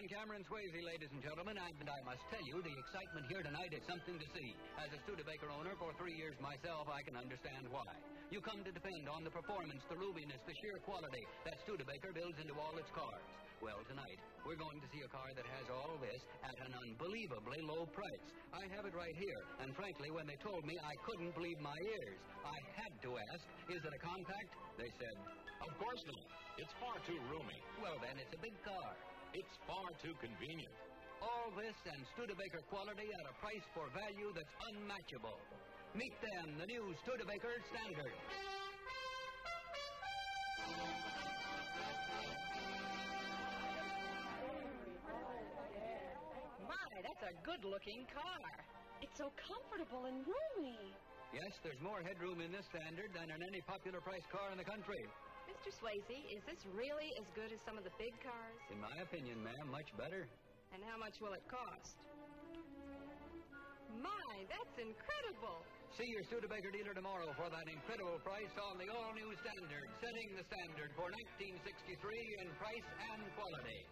I'm Cameron Swayze, ladies and gentlemen, and I must tell you, the excitement here tonight is something to see. As a Studebaker owner for three years myself, I can understand why. You come to depend on the performance, the roominess, the sheer quality that Studebaker builds into all its cars. Well, tonight, we're going to see a car that has all this at an unbelievably low price. I have it right here, and frankly, when they told me, I couldn't believe my ears. I had to ask, is it a compact? They said, Of course not. It's far too roomy. well, then, it's a big car. It's far too convenient. All this and Studebaker quality at a price for value that's unmatchable. Meet then the new Studebaker Standard. My, that's a good looking car. It's so comfortable and roomy. Yes, there's more headroom in this Standard than in any popular price car in the country. Mr. Swayze, is this really as good as some of the big cars? In my opinion, ma'am, much better. And how much will it cost? My, that's incredible. See your Studebaker dealer tomorrow for that incredible price on the all-new Standard, setting the standard for 1963 in price and quality.